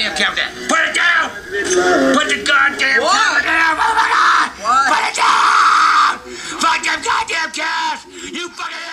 goddamn camera down. Put it down! Put the goddamn what? camera down! Oh my god! What? Put it down! Fuck them goddamn cash! You fucking